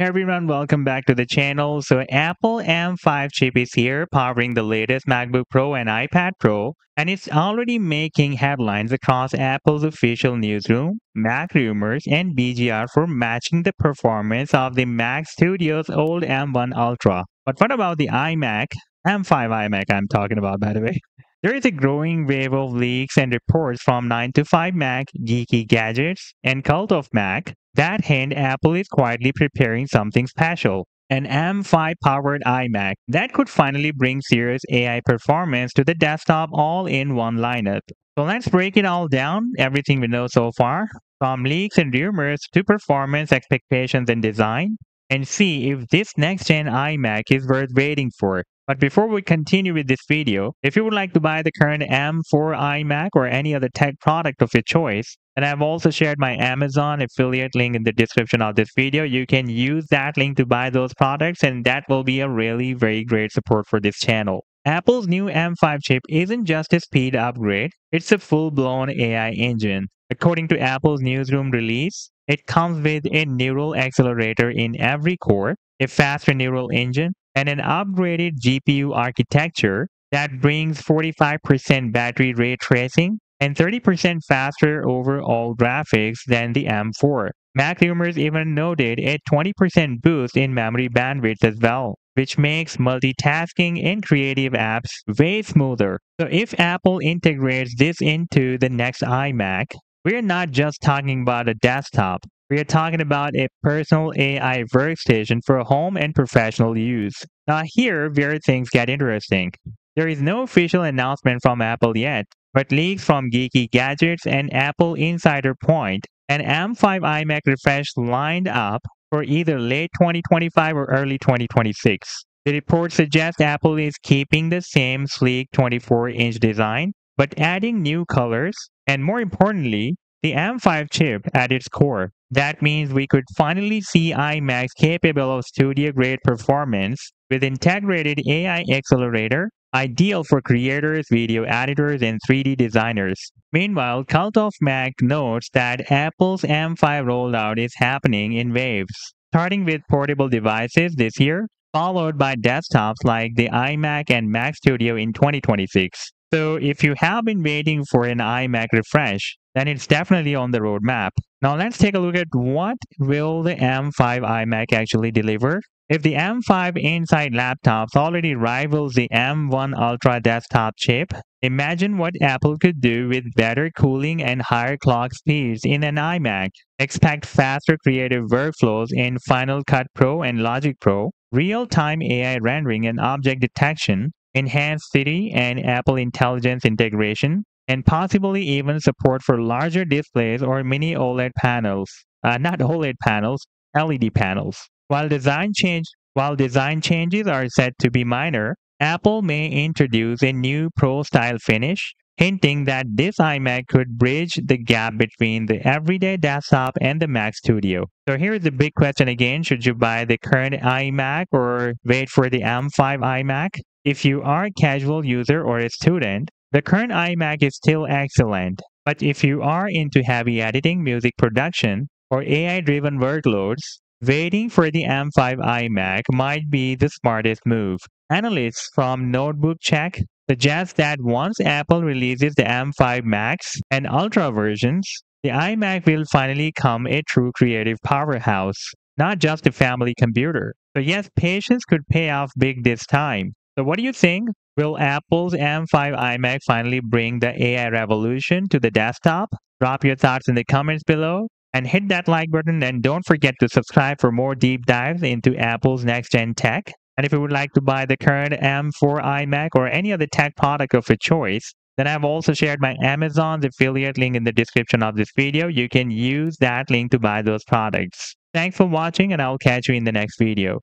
Hey everyone, welcome back to the channel. So Apple M5 chip is here powering the latest MacBook Pro and iPad Pro and it's already making headlines across Apple's official newsroom, Mac Rumors and BGR for matching the performance of the Mac Studio's old M1 Ultra. But what about the iMac? M5 iMac I'm talking about by the way. There is a growing wave of leaks and reports from 9to5Mac, Geeky Gadgets, and Cult of Mac that hint Apple is quietly preparing something special. An M5 powered iMac that could finally bring serious AI performance to the desktop all in one lineup. So let's break it all down, everything we know so far, from leaks and rumors to performance expectations and design, and see if this next gen iMac is worth waiting for. But before we continue with this video, if you would like to buy the current M4 iMac or any other tech product of your choice, and I've also shared my Amazon affiliate link in the description of this video. You can use that link to buy those products and that will be a really very great support for this channel. Apple's new M5 chip isn't just a speed upgrade, it's a full-blown AI engine. According to Apple's newsroom release, it comes with a neural accelerator in every core, a faster neural engine, and an upgraded GPU architecture that brings 45% battery ray tracing and 30% faster overall graphics than the M4. Mac Rumors even noted a 20% boost in memory bandwidth as well, which makes multitasking in creative apps way smoother. So if Apple integrates this into the next iMac, we're not just talking about a desktop. We are talking about a personal AI workstation for home and professional use. Now here where things get interesting. There is no official announcement from Apple yet, but leaks from Geeky Gadgets and Apple Insider point an M5 iMac refresh lined up for either late 2025 or early 2026. The report suggests Apple is keeping the same sleek 24-inch design, but adding new colors, and more importantly, the M5 chip at its core. That means we could finally see iMacs capable of studio-grade performance with integrated AI accelerator, ideal for creators, video editors, and 3D designers. Meanwhile, Cult of Mac notes that Apple's M5 rollout is happening in waves, starting with portable devices this year, followed by desktops like the iMac and Mac Studio in 2026. So if you have been waiting for an iMac refresh, then it's definitely on the roadmap. Now let's take a look at what will the M5 iMac actually deliver if the M5 inside laptops already rivals the M1 Ultra desktop chip, imagine what Apple could do with better cooling and higher clock speeds in an iMac. Expect faster creative workflows in Final Cut Pro and Logic Pro, real-time AI rendering and object detection, enhanced Siri and Apple Intelligence integration, and possibly even support for larger displays or mini OLED panels. Uh, not OLED panels, LED panels. While design change while design changes are said to be minor, Apple may introduce a new Pro style finish, hinting that this iMac could bridge the gap between the everyday desktop and the Mac Studio. So here's the big question again, should you buy the current iMac or wait for the M5 iMac? If you are a casual user or a student, the current iMac is still excellent. But if you are into heavy editing, music production, or AI driven workloads, Waiting for the M5 iMac might be the smartest move. Analysts from Notebook Check suggest that once Apple releases the M5 Max and Ultra versions, the iMac will finally come a true creative powerhouse, not just a family computer. So yes, patience could pay off big this time. So what do you think? Will Apple's M5 iMac finally bring the AI revolution to the desktop? Drop your thoughts in the comments below and hit that like button and don't forget to subscribe for more deep dives into Apple's next gen tech. And if you would like to buy the current M4 iMac or any other tech product of your choice, then I've also shared my Amazon's affiliate link in the description of this video. You can use that link to buy those products. Thanks for watching and I'll catch you in the next video.